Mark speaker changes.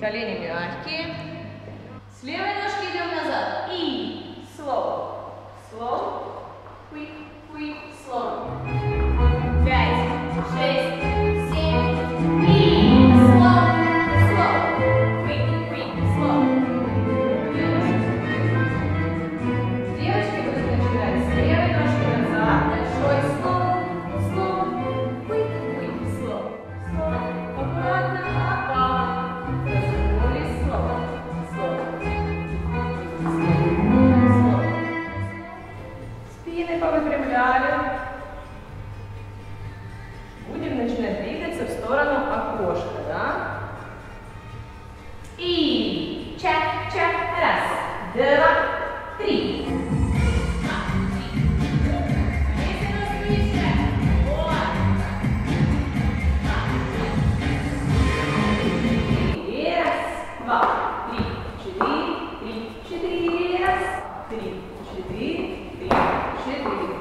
Speaker 1: Колени мягкие. С левой ножки идем назад. И слоу. Слоу. и не повыпрямляли. Будем начинать двигаться в сторону окошка, да? И чак-чак, раз, два, activity.